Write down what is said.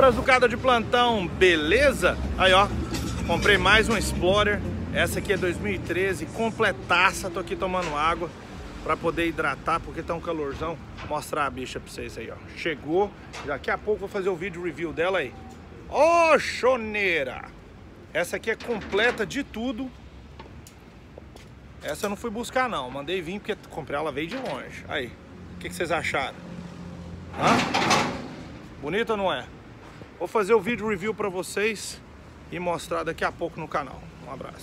brazucada de plantão, beleza? Aí, ó, comprei mais um Explorer. Essa aqui é 2013, completaça. Tô aqui tomando água para poder hidratar, porque tá um calorzão. Vou mostrar a bicha pra vocês aí, ó. Chegou, daqui a pouco vou fazer o vídeo review dela aí. Ô, oh, choneira! Essa aqui é completa de tudo. Essa eu não fui buscar não, mandei vir porque comprei ela veio de longe. Aí, o que, que vocês acharam? Hã? Bonita ou não é? Vou fazer o vídeo review para vocês e mostrar daqui a pouco no canal. Um abraço.